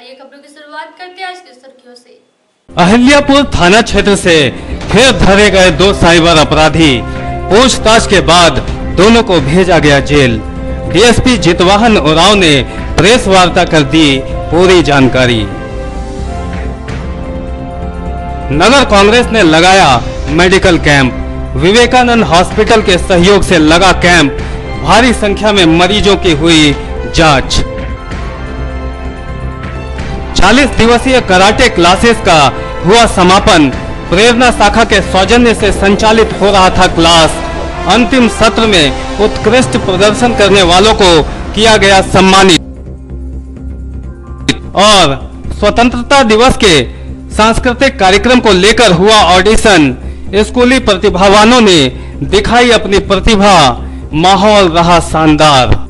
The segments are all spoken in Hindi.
आइए खबरों की शुरुआत करते हैं आज की सुर्खियों से। अहिल्यापुर थाना क्षेत्र से फिर धरे गए दो साइबर अपराधी। पूछताछ के बाद दोनों को भेजा गया जेल। डीएसपी जितवाहन उराव ने प्रेस वार्ता कर दी पूरी जानकारी। नगर कांग्रेस ने लगाया मेडिकल कैंप। विवेकानंद हॉस्पिटल के सहयोग से लगा कैंप। भारी संख्या में मरीजों की हुई जाँच। 40 दिवसीय कराटे क्लासेस का हुआ समापन। प्रेरणा शाखा के सौजन्य से संचालित हो रहा था क्लास। अंतिम सत्र में उत्कृष्ट प्रदर्शन करने वालों को किया गया सम्मानित। और स्वतंत्रता दिवस के सांस्कृतिक कार्यक्रम को लेकर हुआ ऑडिशन। स्कूली प्रतिभावानों ने दिखाई अपनी प्रतिभा। माहौल रहा शानदार।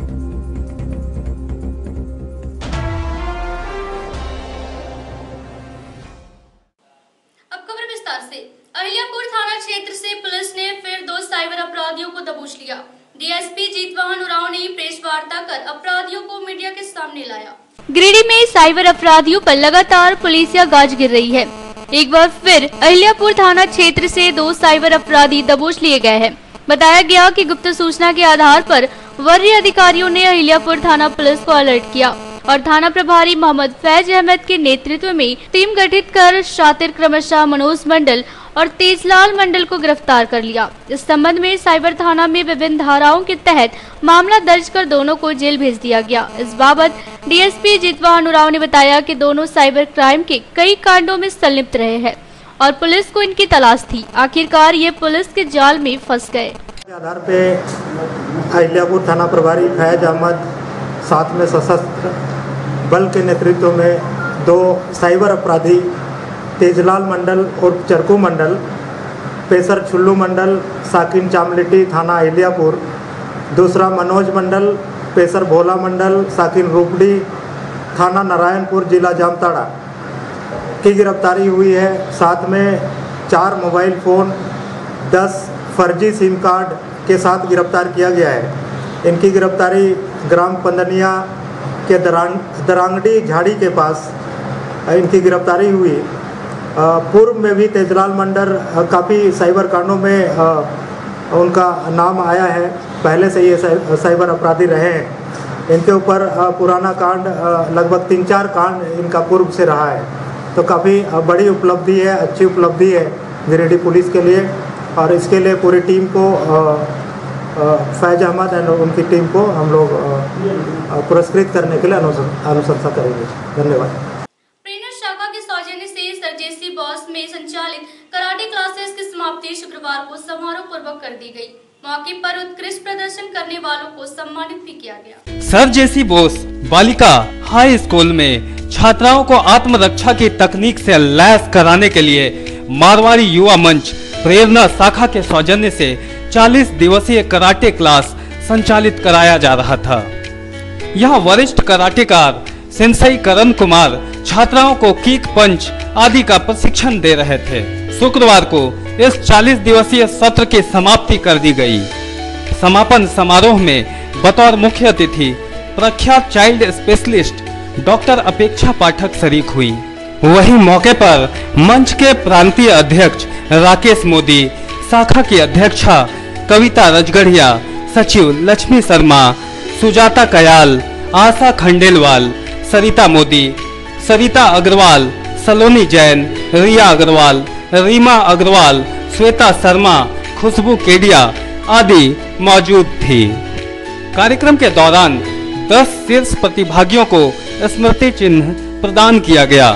साइबर अपराधियों पर लगातार पुलिसिया गाज गिर रही है। एक बार फिर अहिल्यापुर थाना क्षेत्र से दो साइबर अपराधी दबोच लिए गए हैं। बताया गया कि गुप्त सूचना के आधार पर वरीय अधिकारियों ने अहिल्यापुर थाना पुलिस को अलर्ट किया। और थाना प्रभारी मोहम्मद फैज अहमद के नेतृत्व में टीम गठित कर शातिर क्रमशः मनोज मंडल और तेजलाल मंडल को गिरफ़्तार कर लिया। इस संबंध में साइबर थाना में विभिन्न धाराओं के तहत मामला दर्ज कर दोनों को जेल भेज दिया गया। इस बाबत डीएसपी जितवा अनुराव ने बताया कि दोनों साइबर क्राइम के कई कांडों में संलिप्त रहे हैं और पुलिस को इनकी तलाश थी। आखिरकार ये पुलिस के जाल में फंस गए। आधार पे अहिल्यापुर थाना प्रभारी फैज अहमद साथ में सशस्त्र बल के नेतृत्व में दो साइबर अपराधी, तेजलाल मंडल और चरकू मंडल, पेसर छुल्लू मंडल, साकिन चामलिटी थाना अहिल्यापुर दूसरा मनोज मंडल, पेसर भोला मंडल, साकिन रूपडी थाना नारायणपुर, जिला जामताड़ा। की गिरफ्तारी हुई है। साथ में चार मोबाइल फ़ोन, दस फर्जी सिम कार्ड के साथ गिरफ़्तार किया गया है। इनकी गिरफ्तारी ग्राम पंदनिया के दरांग, दरांगडी झाड़ी के पास इनकी गिरफ्तारी हुई। पूर्व में भी तेजलाल मंडल काफ़ी साइबर कांडों में उनका नाम आया है। पहले से ये साइबर अपराधी रहे हैं। इनके ऊपर पुराना कांड लगभग तीन चार कांड इनका पूर्व से रहा है। तो काफ़ी बड़ी उपलब्धि है, अच्छी उपलब्धि है गिरिडीह पुलिस के लिए। और इसके लिए पूरी टीम को फैज अहमद एंड उनकी टीम को हम लोग पुरस्कृत करने के लिए अनुशं- अनुशंसा करेंगे। धन्यवाद। प्रेरणा शाखा के सौजन्य से सरजेसी बॉस में संचालित कराटे क्लासेस की समाप्ति शुक्रवार को समारोह पूर्वक कर दी गई। मौके पर उत्कृष्ट प्रदर्शन करने वालों को सम्मानित भी किया गया। सर जेसी बोस बालिका हाई स्कूल में छात्राओं को आत्मरक्षा की तकनीक से लैस कराने के लिए मारवाड़ी युवा मंच प्रेरणा शाखा के सौजन्य से 40 दिवसीय कराटे क्लास संचालित कराया जा रहा था। यहाँ वरिष्ठ कराटेकार सेंसई करण कुमार छात्राओं को किक पंच आदि का प्रशिक्षण दे रहे थे। शुक्रवार को इस 40 दिवसीय सत्र की समाप्ति कर दी गई। समापन समारोह में बतौर मुख्य अतिथि प्रख्यात चाइल्ड स्पेशलिस्ट डॉक्टर अपेक्षा पाठक शरीक हुई। वही मौके पर मंच के प्रांतीय अध्यक्ष राकेश मोदी, शाखा की अध्यक्षा कविता रजगढ़िया, सचिव लक्ष्मी शर्मा, सुजाता कयाल, आशा खंडेलवाल, सरिता मोदी, सरिता अग्रवाल, सलोनी जैन, रिया अग्रवाल, रीमा अग्रवाल, श्वेता शर्मा, खुशबू केडिया आदि मौजूद थी। कार्यक्रम के दौरान 10 शीर्ष प्रतिभागियों को स्मृति चिन्ह प्रदान किया गया।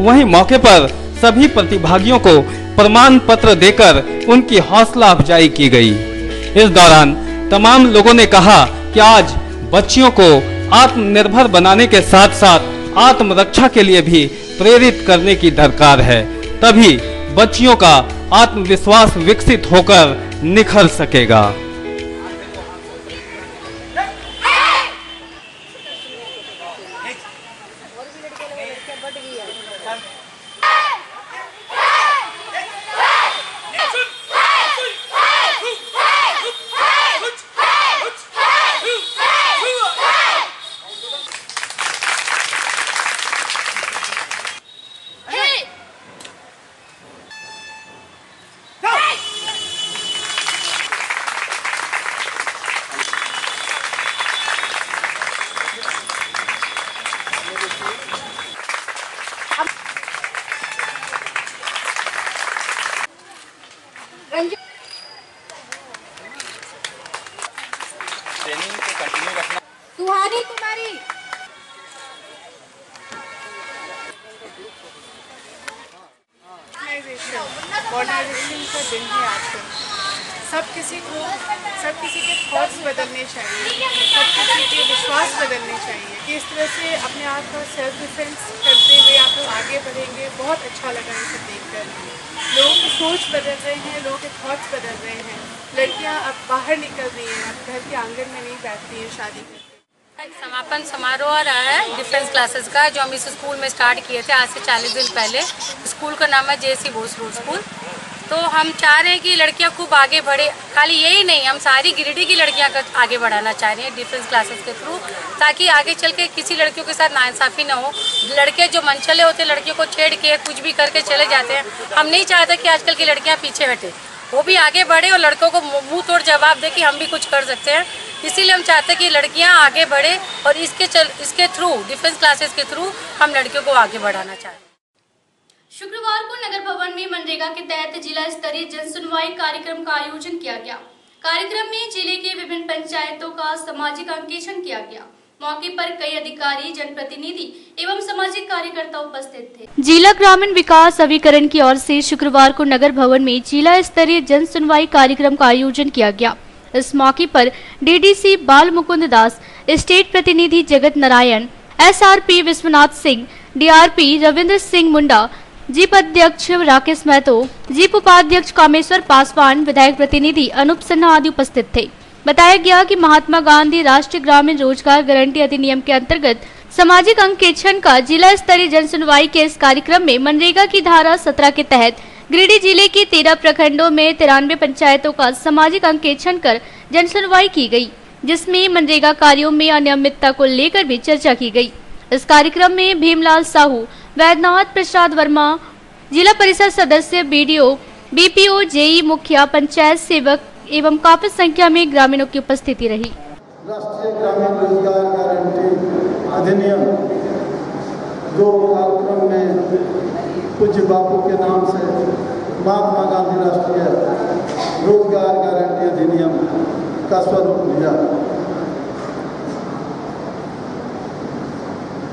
वहीं मौके पर सभी प्रतिभागियों को प्रमाण पत्र देकर उनकी हौसला अफजाई की गई। इस दौरान तमाम लोगों ने कहा कि आज बच्चियों को आत्मनिर्भर बनाने के साथ साथ आत्मरक्षा के लिए भी प्रेरित करने की दरकार है। तभी बच्चियों का आत्मविश्वास विकसित होकर निखर सकेगा। मॉडर्नाइजेशन का दिन है आज का सब किसी को, सब किसी के थॉट्स बदलने चाहिए। सब किसी के विश्वास बदलने चाहिए कि इस तरह से अपने आप का सेल्फ डिफेंस करते हुए आप लोग आगे बढ़ेंगे। बहुत अच्छा लगा सब देखकर। लोगों की सोच बदल रहे हैं, लोगों के थॉट्स बदल रहे हैं। लड़कियाँ अब बाहर निकल रही हैं अब घर के आँगन में नहीं बैठती हैं शादी करके समापन समारोह आ रहा है डिफेंस क्लासेस का, जो हम इस स्कूल में स्टार्ट किए थे आज से 40 दिन पहले। स्कूल का नाम है जेसी बोस रोड स्कूल। तो हम चाह रहे हैं कि लड़कियाँ खूब आगे बढ़े। खाली यही नहीं, हम सारी गिरिडीह की लड़कियाँ का आगे बढ़ाना चाह रहे हैं डिफेंस क्लासेस के थ्रू, ताकि आगे चल के किसी लड़कियों के साथ नाइंसाफ़ी ना हो। लड़के जो मनचले होते लड़कियों को छेड़ के, कुछ भी करके चले जाते हैं। हम नहीं चाहते कि आजकल की लड़कियाँ पीछे हटे। वो भी आगे बढ़े और लड़कों को मुँह तोड़ जवाब दे कि हम भी कुछ कर सकते हैं। इसीलिए हम चाहते हैं कि लड़कियाँ आगे बढ़े और इसके चल इसके थ्रू डिफेंस क्लासेस के थ्रू हम लड़कियों को आगे बढ़ाना चाहते हैं। शुक्रवार को नगर भवन में मनरेगा के तहत जिला स्तरीय जन सुनवाई कार्यक्रम का आयोजन किया गया। कार्यक्रम में ज़िले के विभिन्न पंचायतों का सामाजिक अंकेक्षण किया गया। मौके पर कई अधिकारी जनप्रतिनिधि एवं सामाजिक कार्यकर्ता उपस्थित थे। जिला ग्रामीण विकास अभिकरण की ओर से शुक्रवार को नगर भवन में जिला स्तरीय जन सुनवाई कार्यक्रम का आयोजन किया गया। इस मौके पर डीडीसी बाल मुकुंद दास स्टेट प्रतिनिधि जगत नारायण, एसआरपी विश्वनाथ सिंह, डीआरपी रविंद्र सिंह मुंडा, जीप अध्यक्ष राकेश महतो, जीप उपाध्यक्ष कामेश्वर पासवान, विधायक प्रतिनिधि अनूप सिन्हा आदि उपस्थित थे। बताया गया कि महात्मा गांधी राष्ट्रीय ग्रामीण रोज़गार गारंटी अधिनियम के अंतर्गत सामाजिक अंकेक्षण का जिला स्तरीय जन सुनवाई के इस कार्यक्रम में मनरेगा की धारा 17 के तहत गिरिडीह ज़िले के तेरह प्रखंडों में तिरानवे पंचायतों का सामाजिक अंकेक्षण कर जन सुनवाई की गई, जिसमें मनरेगा कार्यों में अनियमितता को लेकर भी चर्चा की गई। इस कार्यक्रम में भीमलाल साहू, वैद्यनाथ प्रसाद वर्मा, जिला परिषद सदस्य बीडीओ, बीपीओ, जेई मुखिया, पंचायत सेवक एवं काफ़ी संख्या में ग्रामीणों की उपस्थिति रही। राष्ट्रीय ग्रामीण रोज़गार गारंटी अधिनियम दो कार्यक्रम में पूज्य बापू के नाम से महात्मा गांधी राष्ट्रीय रोज़गार गारंटी अधिनियम का स्वरूप लिया।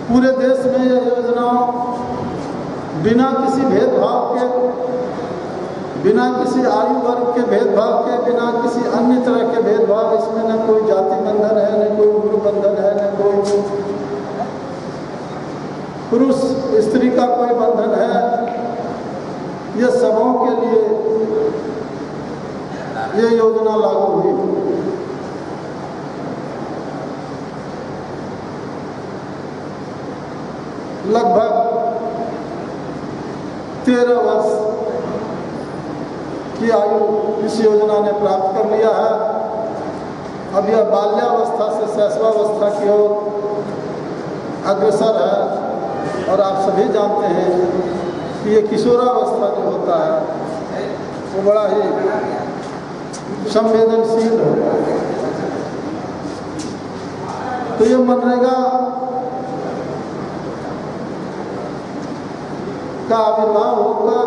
पूरे देश में यह योजना बिना किसी भेदभाव के, बिना किसी आयु वर्ग के भेदभाव के, बिना किसी अन्य तरह के भेदभाव, इसमें न कोई जाति बंधन है, न कोई उम्र बंधन है, न कोई पुरुष स्त्री का कोई बंधन है? ये सबों के लिए ये योजना लागू हुई। लगभग तेरह वर्ष की आयु इस योजना ने प्राप्त कर लिया है। अब यह बाल्यावस्था से शैशवावस्था की ओर अग्रसर है। और आप सभी जानते हैं कि ये किशोरावस्था जो होता है, वो बड़ा ही संवेदनशील होता है। तो ये मनरेगा का आविर्भाव होकर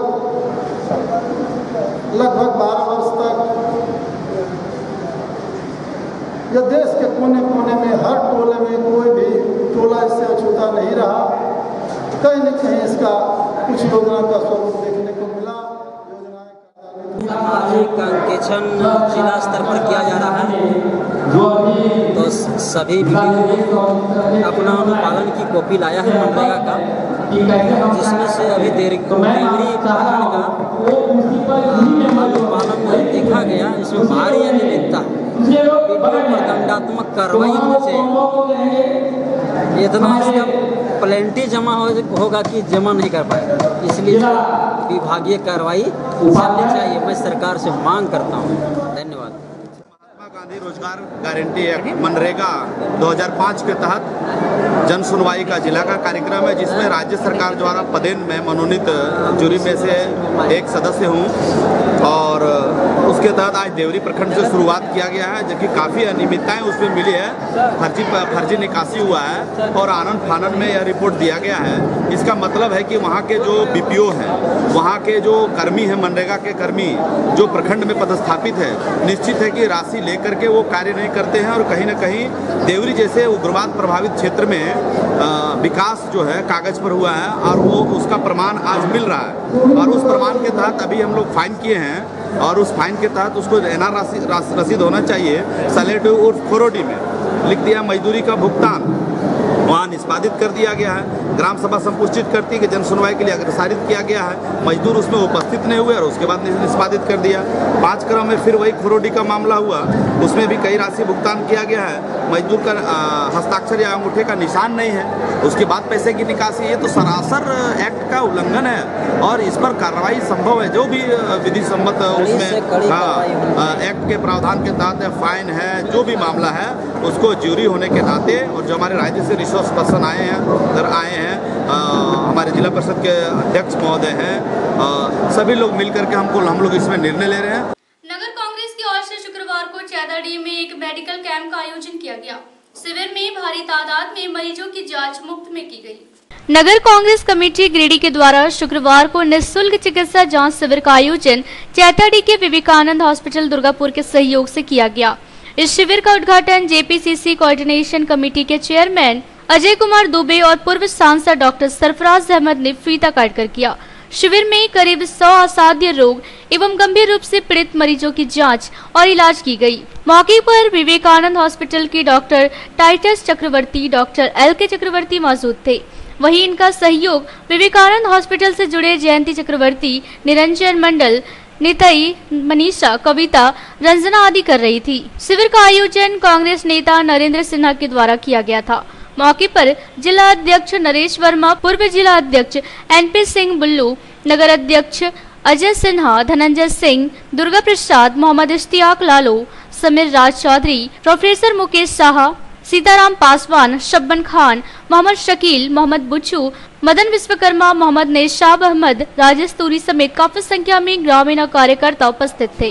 लगभग बारह वर्ष तक यह देश के कोने कोने में, हर टोले में कोई भी टोला इससे अछूता नहीं रहा। कहीं न कहीं इसका कुछ योजना का स्वरूप देखने को मिला। योजनाएँ सामाजिक जिला स्तर पर किया जा रहा है। तो सभी वीडियो अपना अनुपालन की कॉपी लाया है मनरेगा का जिसमें से अभी देर देवरी प्रखंड का अनुपालन देखा गया इसमें भारी अनियमितता। वीडियो पर दंडात्मक कार्रवाई होनी चाहिए इतना इसका प्लेंटी जमा हो होगा कि जमा नहीं कर पाएगा। इसलिए विभागीय कार्रवाई चलनी चाहिए मैं सरकार से मांग करता हूँ। धन्यवाद। महात्मा गांधी रोज़गार गारंटी एक्ट मनरेगा 2005 के तहत जन सुनवाई का जिला का कार्यक्रम है जिसमें राज्य सरकार द्वारा पदेन में मनोनीत जूरी में से एक सदस्य हूँ। और उसके तहत आज देवरी प्रखंड से शुरुआत किया गया है, जबकि काफ़ी अनियमितताएँ उसमें मिली है। फर्जी फर्जी निकासी हुआ है और आनंद फानन में यह रिपोर्ट दिया गया है। इसका मतलब है कि वहाँ के जो बीपीओ हैं, वहाँ के जो कर्मी हैं, मनरेगा के कर्मी, जो प्रखंड में पदस्थापित है, निश्चित है कि राशि लेकर के वो कार्य नहीं करते हैं और कहीं ना कहीं देवरी जैसे उग्रवाद प्रभावित क्षेत्र में विकास जो है, कागज़ पर हुआ है और वो उसका प्रमाण आज मिल रहा है। और उस प्रमाण के तहत अभी हम लोग फाइन किए हैं और उस फाइन के तहत उसको एन आर रसीद होना चाहिए सलेट उर्फ़ खोरोडी में। लिख दिया, मजदूरी का भुगतान। वहाँ निष्पादित कर दिया गया है। ग्राम सभा संपुष्टित करती है कि जन सुनवाई के लिए अग्रसारित किया गया है। मजदूर उसमें उपस्थित नहीं हुए और उसके बाद निष्पादित कर दिया। पाँच क्रम में फिर वही खरोडी का मामला हुआ। उसमें भी कई राशि भुगतान किया गया है। मजदूर का हस्ताक्षर या अंगूठे का निशान नहीं है। उसके बाद पैसे की निकासी ये तो सरासर एक्ट का उल्लंघन है और इस पर कार्रवाई संभव है। जो भी विधि सम्मत उसमें हाँ एक्ट के प्रावधान के तहत फाइन है। जो भी मामला है उसको ज्यूरी होने के नाते और जो हमारे राज्य से रिसोर्स पर्सन आए हैं उधर आए हैं। आ, हमारे जिला परिषद के अध्यक्ष महोदय हैं। सभी लोग मिलकर के हमको हम लोग इसमें निर्णय ले रहे हैं। नगर कांग्रेस की ओर से शुक्रवार को चैदाडी में एक मेडिकल कैंप का आयोजन किया गया। शिविर में भारी तादाद में मरीजों की जाँच मुफ़्त में की गई नगर कांग्रेस कमेटी गिरिडीह के द्वारा शुक्रवार को निःशुल्क चिकित्सा जाँच शिविर का आयोजन चैताडी के विवेकानंद हॉस्पिटल दुर्गापुर के सहयोग से किया गया। इस शिविर का उद्घाटन जेपीसीसी कोऑर्डिनेशन कमेटी के चेयरमैन अजय कुमार दुबे और पूर्व सांसद डॉक्टर सरफराज अहमद ने फीता काट कर किया। शिविर में करीब 100 असाध्य रोग एवं गंभीर रूप से पीड़ित मरीजों की जाँच और इलाज की गई। मौके पर विवेकानंद हॉस्पिटल के doctor Titus Chakraborty, doctor L K Chakraborty मौजूद थे। वहीं इनका सहयोग विवेकानंद हॉस्पिटल से जुड़े जयंती चक्रवर्ती, निरंजन मंडल, नितई, मनीषा, कविता, रंजना आदि कर रही थी। शिविर का आयोजन कांग्रेस नेता नरेंद्र सिन्हा के द्वारा किया गया था। मौके पर जिला अध्यक्ष नरेश वर्मा पूर्व जिला अध्यक्ष एनपी सिंह बुल्लू नगर अध्यक्ष अजय सिन्हा धनंजय सिंह दुर्गा प्रसाद मोहम्मद इश्तियाक लालो समीर राज चौधरी प्रोफेसर मुकेश साहा सीताराम पासवान शब्बन खान मोहम्मद शकील मोहम्मद बुच्चू मदन विश्वकर्मा मोहम्मद नेशाब अहमद राजेश तूरी समेत काफ़ी संख्या में ग्रामीण कार्यकर्ता उपस्थित थे।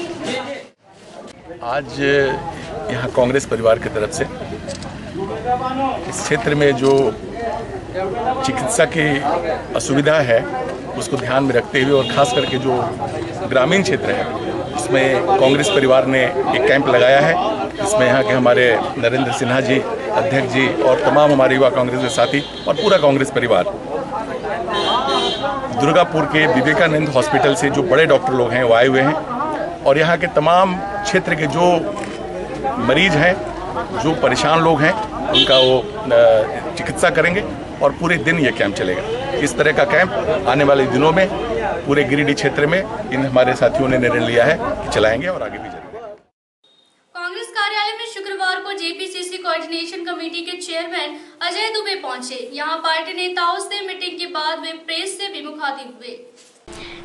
आज, यहाँ कांग्रेस परिवार की तरफ़ से इस क्षेत्र में जो चिकित्सा की असुविधा है, उसको ध्यान में रखते हुए और खास करके जो ग्रामीण क्षेत्र है, उसमें कांग्रेस परिवार ने एक कैंप लगाया है। इसमें यहाँ के हमारे नरेंद्र सिन्हा जी, अध्यक्ष जी और तमाम हमारे युवा कांग्रेस के साथी और पूरा कांग्रेस परिवार। दुर्गापुर के विवेकानंद हॉस्पिटल से जो बड़े डॉक्टर लोग हैं, वो आए हुए हैं। और यहाँ के तमाम क्षेत्र के जो मरीज़ हैं, जो परेशान लोग हैं, उनका वो चिकित्सा करेंगे और पूरे दिन ये कैंप चलेगा। इस तरह का कैंप आने वाले दिनों में, पूरे गिरिडीह क्षेत्र में इन हमारे साथियों ने निर्णय लिया है कि चलाएँगे और आगे भी चलेंगे। कांग्रेस कार्यालय में शुक्रवार को जेपीसीसी कोऑर्डिनेशन कमेटी के चेयरमैन अजय दुबे पहुँचे। यहाँ पार्टी नेताओं से मीटिंग के बाद वे प्रेस से मुखातिब हुए।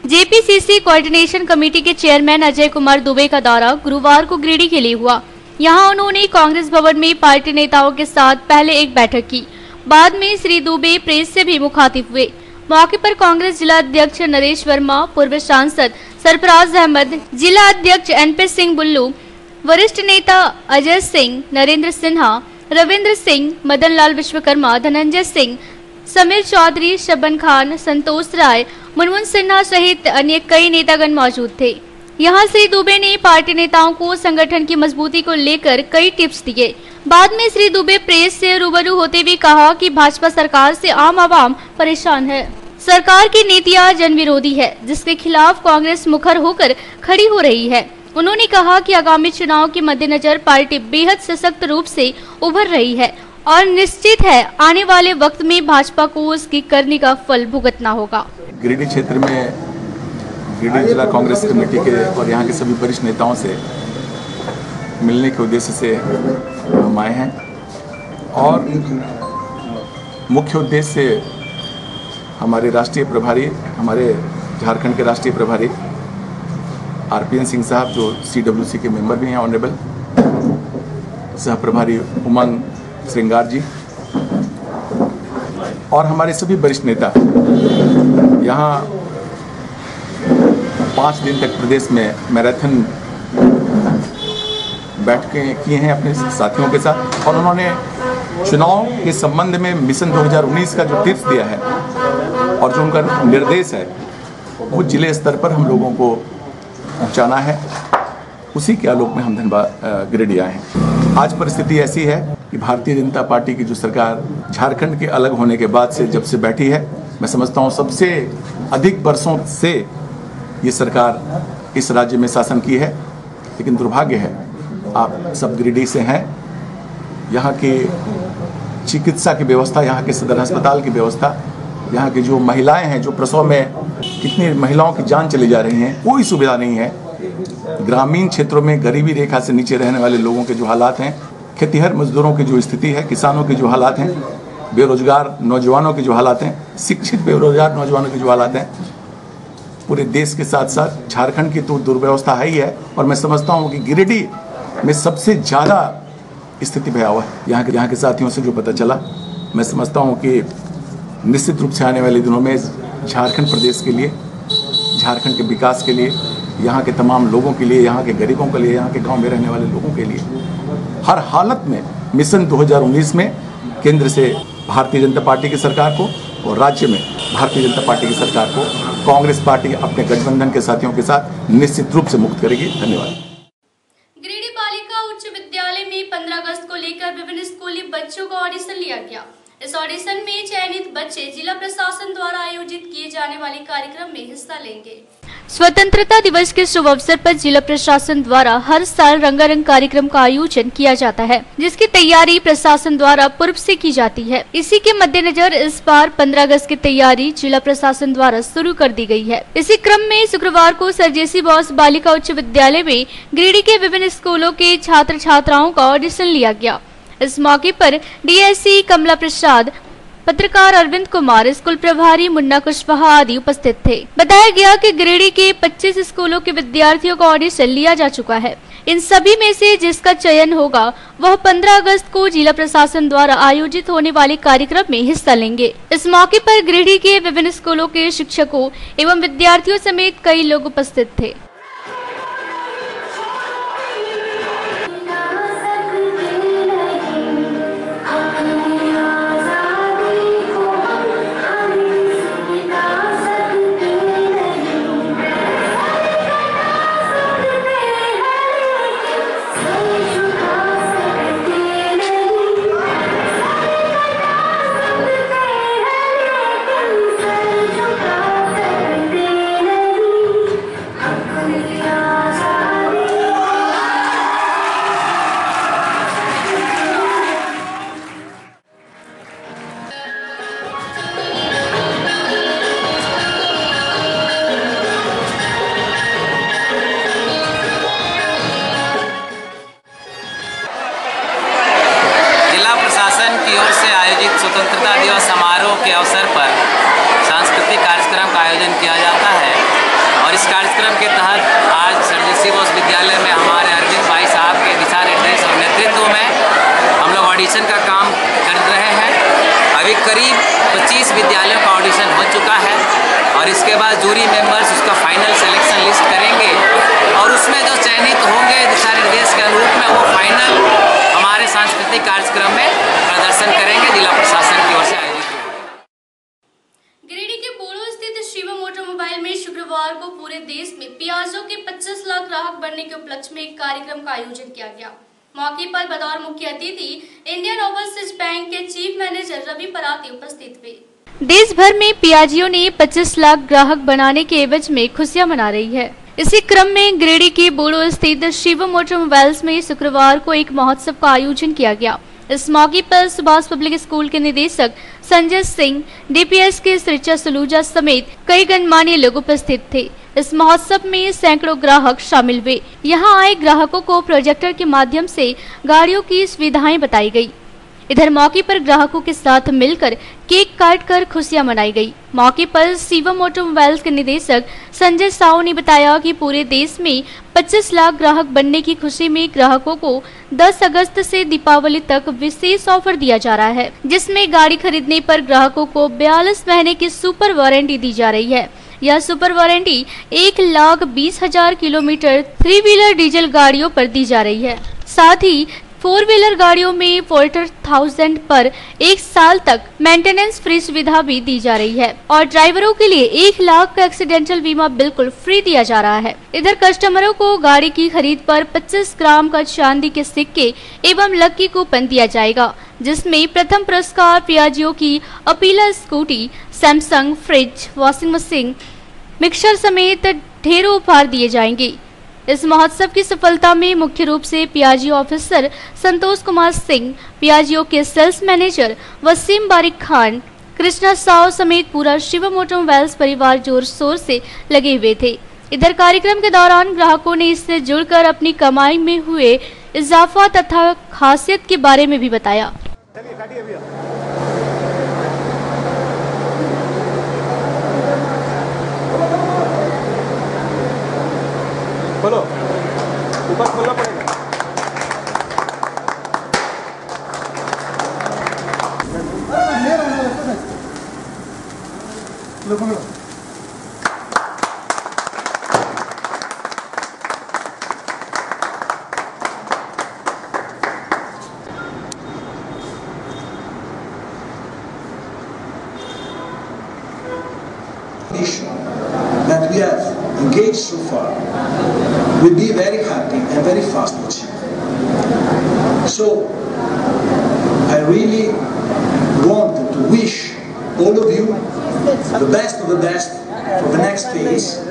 जेपीसीसी कोऑर्डिनेशन कमेटी के चेयरमैन अजय कुमार दुबे का दौरा गुरुवार को गिरिडीह के लिए हुआ। यहाँ उन्होंने कांग्रेस भवन में पार्टी नेताओं के साथ पहले एक बैठक की। बाद में श्री दुबे प्रेस से भी मुखातिब हुए। मौके पर कांग्रेस जिला अध्यक्ष नरेश वर्मा, पूर्व सांसद सरफराज अहमद, जिला अध्यक्ष एनपी सिंह बुल्लू, वरिष्ठ नेता अजय सिंह, नरेंद्र सिन्हा, रविंद्र सिंह, मदन लाल विश्वकर्मा, धनंजय सिंह समीर चौधरी, शबन खान, संतोष राय, मनमोहन सिन्हा सहित अन्य कई नेतागण मौजूद थे। यहाँ श्री दुबे ने पार्टी नेताओं को संगठन की मजबूती को लेकर कई टिप्स दिए। बाद में श्री दुबे प्रेस से रूबरू होते हुए कहा कि भाजपा सरकार से आम आवाम परेशान है। सरकार की नीतियाँ जन विरोधी है, जिसके खिलाफ कांग्रेस मुखर होकर खड़ी हो रही है। उन्होंने कहा कि आगामी चुनाव के मद्देनजर पार्टी बेहद सशक्त रूप से उभर रही है और निश्चित है, आने वाले वक्त में भाजपा को उसकी करने का फल भुगतना होगा। गिरिडीह क्षेत्र में गिरिडीह जिला कांग्रेस कमेटी के और यहाँ के सभी वरिष्ठ नेताओं से मिलने के उद्देश्य से हम आए हैं। और मुख्य उद्देश्य हमारे राष्ट्रीय प्रभारी, हमारे झारखंड के राष्ट्रीय प्रभारी आरपीएन सिंह साहब, जो सीडब्ल्यूसी के मेंबर भी हैं ऑनरेबल सह प्रभारी उमंग श्रृंगार जी और हमारे सभी वरिष्ठ नेता, यहाँ पाँच दिन तक प्रदेश में मैराथन बैठकें किए हैं अपने साथियों के साथ और उन्होंने चुनाव के संबंध में मिशन 2019 का जो टिप्स दिया है और जो उनका निर्देश है, वो ज़िले स्तर पर हम लोगों को पहुंचाना है। उसी के आलोक में हम धनबाद गिरिडीह आए हैं। आज परिस्थिति ऐसी है कि भारतीय जनता पार्टी की जो सरकार झारखंड के अलग होने के बाद से जब से बैठी है, मैं समझता हूँ सबसे अधिक वर्षों से ये सरकार इस राज्य में शासन की है, लेकिन दुर्भाग्य है, आप सब गिरिडीह से हैं। यहाँ की चिकित्सा की व्यवस्था, यहाँ के सदर अस्पताल की व्यवस्था, यहाँ की जो महिलाएँ हैं, जो प्रसव में कितनी महिलाओं की जान चली जा रही हैं, कोई सुविधा नहीं है। ग्रामीण क्षेत्रों में गरीबी रेखा से नीचे रहने वाले लोगों के जो हालात हैं खेतीहर मजदूरों की जो स्थिति है, किसानों के जो हालात हैं, बेरोजगार नौजवानों के जो हालात हैं, शिक्षित बेरोजगार नौजवानों के जो हालात हैं, पूरे देश के साथ साथ झारखंड की तो दुर्व्यवस्था है ही है। और मैं समझता हूँ कि गिरिडीह में सबसे ज़्यादा स्थिति भयावह है। यहाँ के यहाँ के साथियों से जो पता चला, मैं समझता हूँ कि निश्चित रूप से आने वाले दिनों में झारखंड प्रदेश के लिए, झारखंड के विकास के लिए यहाँ के तमाम लोगों के लिए, यहाँ के गरीबों के लिए, यहाँ के गाँव में रहने वाले लोगों के लिए। हर हालत में, मिशन 2019 में केंद्र से भारतीय जनता पार्टी की सरकार को और राज्य में भारतीय जनता पार्टी की सरकार को कांग्रेस पार्टी अपने गठबंधन के साथियों के साथ निश्चित रूप से मुक्त करेगी। धन्यवाद। गिरिडीह बालिका उच्च विद्यालय में 15 अगस्त को लेकर विभिन्न स्कूली बच्चों का ऑडिशन लिया गया। इस ऑडिशन में चयनित बच्चे जिला प्रशासन द्वारा आयोजित किए जाने वाले कार्यक्रम में हिस्सा लेंगे। स्वतंत्रता दिवस के शुभ अवसर पर जिला प्रशासन द्वारा हर साल रंगारंग कार्यक्रम का आयोजन किया जाता है, जिसकी तैयारी प्रशासन द्वारा पूर्व से की जाती है। इसी के मद्देनजर इस बार 15 अगस्त की तैयारी जिला प्रशासन द्वारा शुरू कर दी गई है। इसी क्रम में शुक्रवार को सरजेसी बॉस बालिका उच्च विद्यालय में गिरिडीह के विभिन्न स्कूलों के छात्र छात्राओं का ऑडिशन लिया गया। इस मौके पर डीएससी कमला प्रसाद पत्रकार अरविंद कुमार, स्कूल प्रभारी मुन्ना कुशवाहा आदि उपस्थित थे। बताया गया कि गिरिडीह के 25 स्कूलों के विद्यार्थियों का ऑडिशन लिया जा चुका है। इन सभी में से जिसका चयन होगा, वह 15 अगस्त को जिला प्रशासन द्वारा आयोजित होने वाले कार्यक्रम में हिस्सा लेंगे। इस मौके पर गिरिडीह के विभिन्न स्कूलों के शिक्षकों एवं विद्यार्थियों समेत कई लोग उपस्थित थे। करीब 25 विद्यालयों का ऑडिशन हो चुका है और इसके बाद जूरी मेंबर्स उसका फाइनल सिलेक्शन लिस्ट करेंगे और उसमें जो चयनित होंगे दिशा निर्देश के अनुरूप में वो फाइनल हमारे सांस्कृतिक कार्यक्रम में प्रदर्शन करेंगे, जिला प्रशासन की ओर से आयोजित गिरिडीह के पोलो स्थित शिवम ऑटोमोबाइल में शुक्रवार को पूरे देश में प्याजों के 25 लाख ग्राहक बनने के उपलक्ष्य में एक कार्यक्रम का आयोजन किया गया। मौके पर बतौर मुख्य अतिथि इंडियन ओवरसीज बैंक के चीफ मैनेजर रवि पराती उपस्थित हुए। देश भर में पियाजियो ने 25 लाख ग्राहक बनाने के एवज में खुशियाँ मना रही है। इसी क्रम में गिरिडीह के बोड़ो स्थित शिवम ऑटोमोबाइल्स में शुक्रवार को एक महोत्सव का आयोजन किया गया। इस मौके पर सुभाष पब्लिक स्कूल के निदेशक संजय सिंह डीपीएस के सृचा सलूजा समेत कई गणमान्य लोग उपस्थित थे। इस महोत्सव में सैकड़ों ग्राहक शामिल हुए। यहाँ आए ग्राहकों को प्रोजेक्टर के माध्यम से गाड़ियों की सुविधाएँ बताई गई। इधर मौके पर ग्राहकों के साथ मिलकर केक काट कर खुशियाँ मनाई गई। मौके पर शिवम ऑटोमोबाइल्स के निदेशक संजय साहू ने बताया कि पूरे देश में 25 लाख ग्राहक बनने की खुशी में ग्राहकों को 10 अगस्त से दीपावली तक विशेष ऑफ़र दिया जा रहा है, जिसमें गाड़ी खरीदने पर ग्राहकों को बयालीस महीने की सुपर वारंटी दी जा रही है। यह सुपर वारंटी एक लाख बीस हज़ार किलोमीटर थ्री व्हीलर डीजल गाड़ियों पर दी जा रही है। साथ ही फोर व्हीलर गाड़ियों में फोर्टर थाउज़ेंड पर एक साल तक मेंटेनेंस फ्री सुविधा भी दी जा रही है और ड्राइवरों के लिए एक लाख का एक्सीडेंटल बीमा बिल्कुल फ्री दिया जा रहा है। इधर कस्टमरों को गाड़ी की खरीद पर 25 ग्राम का चांदी के सिक्के एवं लक्की कूपन दिया जाएगा, जिसमें प्रथम पुरस्कार पियाजियो की अपीला scooty Samsung fridge washing machine mixer समेत ढेरों उपहार दिए जाएँगे। इस महोत्सव की सफलता में मुख्य रूप से Piazzi officer Santosh Kumar Singh, Piaggio के सेल्स मैनेजर वसीम बारिक खान, कृष्णा साव समेत पूरा शिवम ऑटोमोबाइल्स परिवार ज़ोर शोर से लगे हुए थे। इधर कार्यक्रम के दौरान ग्राहकों ने इससे जुड़कर अपनी कमाई में हुए इजाफा तथा खासियत के बारे में भी बताया। खोलो। ऊपर खोलना पड़ेगा। लो very fast achieved. So I really want to wish all of you the best of the best for the next phase,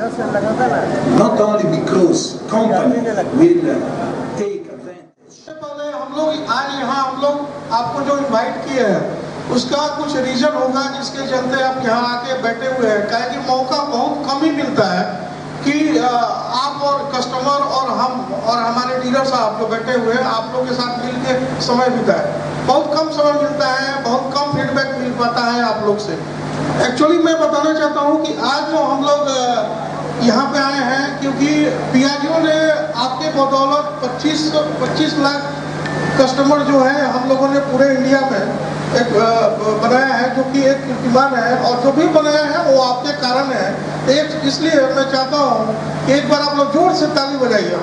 not only because company will take पहले हम लोग आज यहाँ हम लोग आपको जो इनवाइट किए हैं उसका कुछ रीजन होगा जिसके चलते आप यहाँ आके बैठे हुए हैं क्या कि मौका बहुत कम ही मिलता है कि आप और कस्टमर और हम और हमारे डीलर साहब जो बैठे हुए हैं, आप लोग के साथ मिल के समय बिताए। बहुत कम समय मिलता है, बहुत कम फीडबैक मिल पाता है आप लोग से। एक्चुअली मैं बताना चाहता हूँ कि आज जो हम लोग यहाँ पे आए हैं, क्योंकि पियाजियो ने आपके बदौलत 25 25 लाख कस्टमर जो है, हम लोगों ने पूरे इंडिया में एक बनाया है जो कि एक कीर्तिमान है और जो भी बनाया है, वो आपके कारण है। एक, इसलिए मैं चाहता हूँ कि एक बार आप लोग ज़ोर से ताली बजाइए।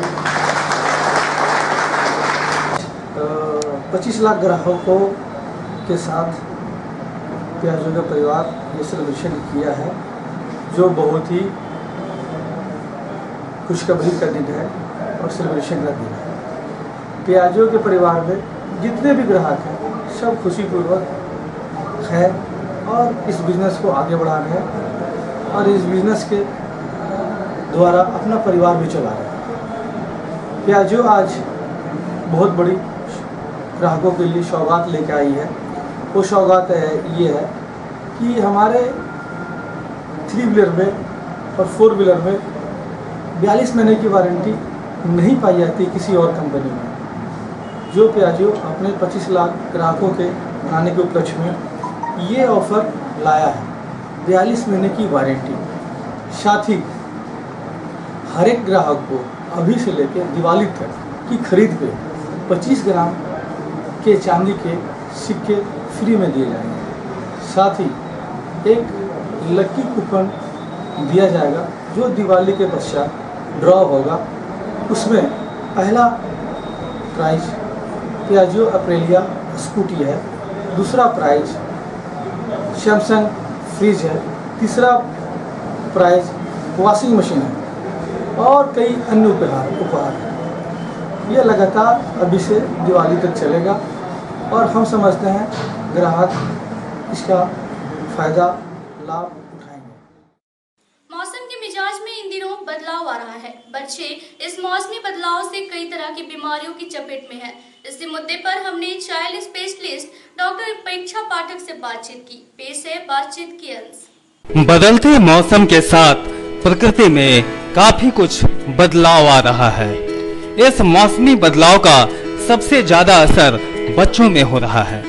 पच्चीस लाख ग्राहकों के साथ प्याजों का परिवार ये सेलिब्रेशन किया है, जो बहुत ही खुशखबरी का दिन है और सेलिब्रेशन का दिन है। प्याजों के परिवार में जितने भी ग्राहक हैं, सब खुशीपूर्वक है और इस बिज़नेस को आगे बढ़ा रहे हैं और इस बिज़नेस के द्वारा अपना परिवार भी चला रहे हैं। प्याजो आज बहुत बड़ी ग्राहकों के लिए सौगात लेकर आई है। वो सौगात है, ये है कि हमारे थ्री व्हीलर में और फोर व्हीलर में बयालीस महीने की वारंटी नहीं पाई जाती किसी और कंपनी में। जो प्याजो अपने 25 लाख ग्राहकों के आने के उपलक्ष्य में ये ऑफ़र लाया है। बयालीस महीने की वारंटी। साथ ही हर एक ग्राहक को अभी से लेकर दिवाली तक की खरीद पे 25 ग्राम के चांदी के सिक्के फ्री में दिए जाएँगे। साथ ही एक लकी कूपन दिया जाएगा, जो दिवाली के पश्चात ड्रॉ होगा। उसमें पहला प्राइज पियाजियो अप्रेलिया स्कूटी है, दूसरा प्राइज सैमसंग फ्रिज है, तीसरा प्राइज वॉशिंग मशीन है और कई अन्य उपहार उपहार ये लगातार अभी से दिवाली तक चलेगा और हम समझते हैं ग्राहक इसका फ़ायदा, लाभ मौसम के मिजाज में इन दिनों बदलाव आ रहा है बच्चे इस मौसमी बदलाव से कई तरह की बीमारियों की चपेट में है। इसी मुद्दे पर हमने चाइल्ड स्पेशलिस्ट डॉक्टर परीक्षा पाठक से बातचीत की। पेश है बातचीत की अंश। बदलते मौसम के साथ प्रकृति में काफ़ी कुछ बदलाव आ रहा है। इस मौसमी बदलाव का सबसे ज़्यादा असर बच्चों में हो रहा है।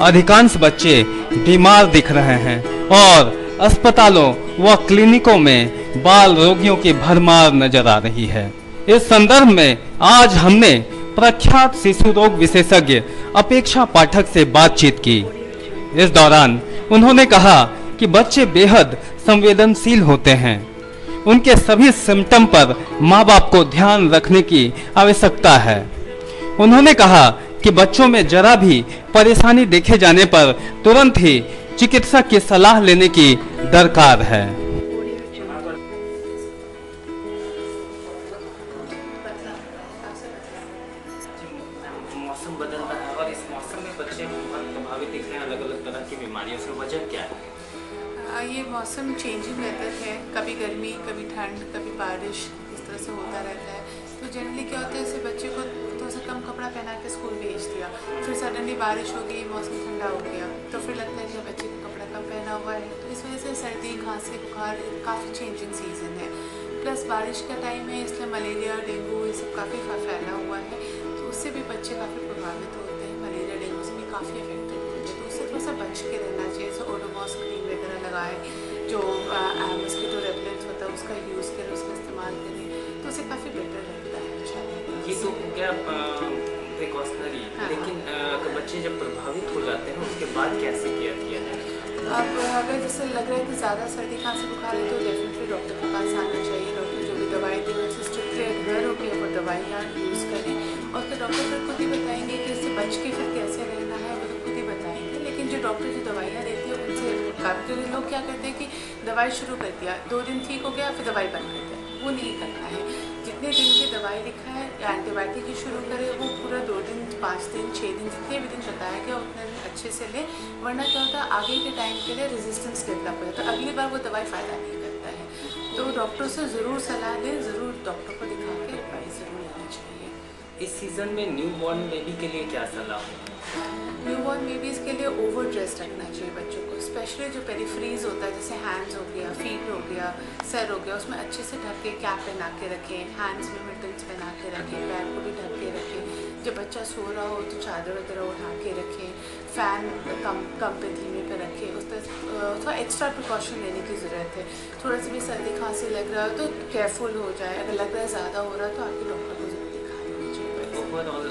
अधिकांश बच्चे बीमार दिख रहे हैं और अस्पतालों व क्लिनिकों में बाल रोगियों की भरमार नज़र आ रही है। इस संदर्भ में आज हमने प्रख्यात शिशु रोग विशेषज्ञ अपेक्षा पाठक से बातचीत की। इस दौरान उन्होंने कहा कि बच्चे बेहद संवेदनशील होते हैं। उनके सभी सिम्टम पर माँ बाप को ध्यान रखने की आवश्यकता है। उन्होंने कहा कि बच्चों में जरा भी परेशानी देखे जाने पर तुरंत ही चिकित्सक की सलाह लेने की दरकार है। मौसम चेंजिंग वेदर है, कभी गर्मी, कभी ठंड, कभी बारिश, इस तरह से होता रहता है। तो जनरली क्या होता है जैसे बच्चे को थोड़ा सा कम कपड़ा पहना के स्कूल भेज दिया। फिर सडनली बारिश हो गई, मौसम ठंडा हो गया तो फिर लगता है कि बच्चे को कपड़ा कम पहना हुआ है। तो इस वजह से सर्दी, खांसी, बुखार, काफ़ी चेंजिंग सीज़न है। प्लस बारिश का टाइम है, इसलिए मलेरिया डेंगू, ये सब काफ़ी फैला हुआ है। तो उससे भी बच्चे काफ़ी प्रभावित होते हैं। मलेरिया डेंगू से भी काफ़ी अफेक्टेड होते हैं। तो उससे थोड़ा सा बच के रहना चाहिए जैसे ओडोमॉस क्रीम वगैरह लगाए। जो मस्कीटो रेपलेंट होता है उसका यूज़ करें उसका इस्तेमाल करें तो उसे काफ़ी बेटर रहता है। ये तो हो गया प्रिकॉशनरी हाँ। लेकिन अगर बच्चे जब प्रभावित हो जाते हैं उसके बाद कैसे केयर किया जाए? अब अगर जैसे लग रहा है कि ज़्यादा सर्दी खांसी बुखार है तो डेफिनेटली डॉक्टर के पास आना चाहिए। डॉक्टर जो भी दवाई देंगे उससे स्ट्रिक्टली घर होकर वो दवाइयाँ यूज़ करें। और फिर डॉक्टर फिर खुद ही बताएँगे कि इससे बच के फिर कैसे रहना है वो तो खुद ही बताएँगे। लेकिन जो डॉक्टर जो दवाइयाँ देते हैं। उनसे काफ़ी लोग क्या करते हैं कि दवाई शुरू कर दिया, दो दिन ठीक हो गया, फिर दवाई बंद कर दिया। वो नहीं करना है। जितने दिन की दवाई लिखा है, या एंटीबायोटिक ही शुरू करें, वो पूरा दो दिन, पाँच दिन छः दिन, जितने भी दिन बताया गया, उतने दिन अच्छे से लें। वरना क्या होता है, आगे के टाइम के लिए रेजिस्टेंस डेवलप हो। जाता है अगली बार वो दवाई फ़ायदा नहीं करता है। तो डॉक्टर से ज़रूर सलाह दें ज़रूर डॉक्टर को दिखा इस सीज़न में न्यू बॉर्न बेबी के लिए क्या सलाह? हो न्यू बॉर्न बेबीज़ के लिए ओवर ड्रेस रखना चाहिए बच्चों को स्पेशली जो पेरीफ्रीज होता है, जैसे हैंड्स हो गया फीट हो गया, सर हो गया, उसमें अच्छे से ढक के कैप पहना के रखें हैंड्स में मिटल्स पहना के रखें, पैर को भी ढक के रखें, जब बच्चा सो रहा हो तो चादर वगैरह उठा के रखें फ़ैन कम कम पे धीमे पे रखें, उस तरह थोड़ा एक्स्ट्रा प्रिकॉशन लेने की ज़रूरत है। थोड़ा सा भी सर्दी खांसी लग रहा है तो केयरफुल हो जाए, अगर लग रहा है ज़्यादा हो रहा है तो आपके डॉक्टर ओवरऑल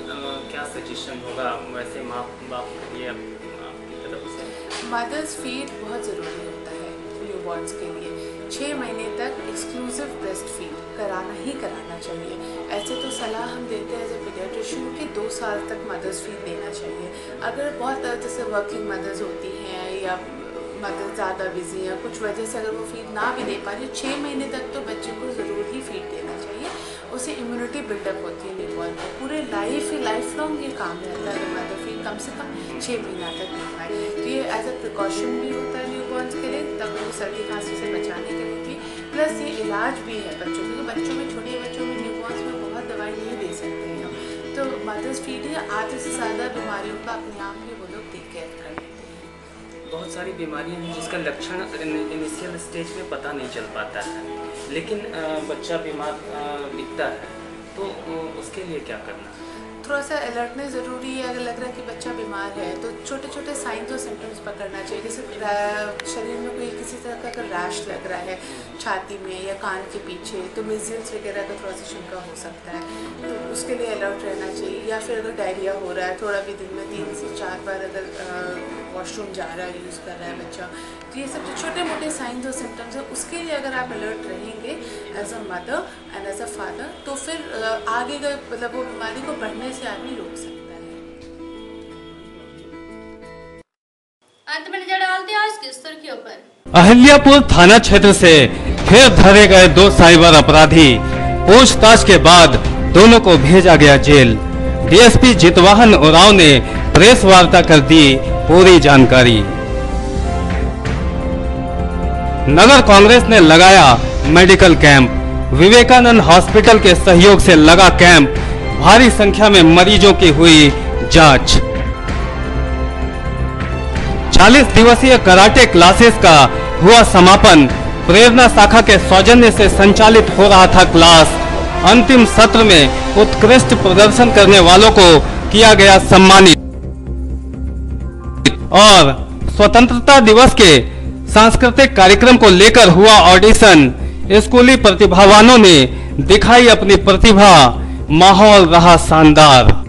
क्या सजेशन होगा वैसे माँ बाप के लिए मदर्स फ़ीड बहुत ज़रूरी होता है न्यू बॉर्न्स के लिए। छः महीने तक एक्सक्लूसिव ब्रेस्ट फ़ीड कराना ही कराना चाहिए। ऐसे तो सलाह हम देते हैं एज ए पीडियाट्रिशियन कि दो साल तक मदर्स फ़ीड देना चाहिए। अगर बहुत जैसे वर्किंग मदर्स होती हैं या मदर ज़्यादा बिज़ी हैं, कुछ वजह से अगर वो फ़ीड ना भी दे पा रही छः महीने तक तो बच्चे को ज़रूर ही फ़ीड देना चाहिए। उससे इम्यूनिटी बिल्डअप होती है न्यूबॉर्न को। पूरे लाइफ ही लाइफ लॉन्ग ये काम रहता है अगर मदर फ़ीड कम से कम छः महीना तक दे पाए तो ये एज अ प्रिकॉशन भी होता है न्यूबॉर्न्स के लिए, तब वो सर्दी खांसी से बचाने के लिए भी। प्लस ये इलाज भी है बच्चों क्योंकि बच्चों में, छोटे बच्चों में न्यूबॉर्न्स में बहुत दवाई नहीं दे सकते हैं। तो मदर्स फ़ीड ही आधे से ज़्यादा बीमारियों का अपने आप ही लोग बहुत सारी बीमारियाँ हैं जिसका लक्षण इनिशियल स्टेज में पता नहीं चल पाता है। लेकिन बच्चा बीमार दिखता है तो उसके लिए क्या करना? थोड़ा सा अलर्टनेस ज़रूरी है, अगर लग रहा है कि बच्चा बीमार है तो छोटे छोटे साइंस और सिम्टम्स पकड़ना चाहिए। जैसे शरीर में कोई किसी तरह का अगर रैश लग रहा है, छाती में या कान के पीछे तो मिजल्स वगैरह का थोड़ा सा शंका हो सकता है। तो उसके लिए अलर्ट रहना चाहिए, या फिर अगर डायरिया हो रहा है, थोड़ा भी दिन में तीन से चार बार अगर वॉशरूम जा रहा है यूज़ कर रहा है बच्चा। तो ये सब जो छोटे मोटे साइंस और सिम्टम्स हैं उसके लिए अगर आप अलर्ट रहेंगे as a mother and as a father तो फिर आगे का मतलब वो बीमारी को बढ़ने से आदमी रोक सकता है। अंत में नज़र डालते हैं आज की सुर्खियों पर अहिल्यापुर थाना क्षेत्र से फिर धरे गए दो साइबर अपराधी। पूछताछ के बाद दोनों को भेजा गया जेल। डीएसपी जितवाहन उराव ने प्रेस वार्ता कर दी। पूरी जानकारी। नगर कांग्रेस ने लगाया मेडिकल कैंप। विवेकानंद हॉस्पिटल के सहयोग से लगा कैंप। भारी संख्या में मरीजों की हुई जाँच। 40 दिवसीय कराटे क्लासेस का हुआ समापन। प्रेरणा शाखा के सौजन्य से संचालित हो रहा था क्लास। अंतिम सत्र में उत्कृष्ट प्रदर्शन करने वालों को किया गया सम्मानित। और स्वतंत्रता दिवस के सांस्कृतिक कार्यक्रम को लेकर हुआ ऑडिशन स्कूली प्रतिभावानों ने दिखाई अपनी प्रतिभा, माहौल रहा शानदार।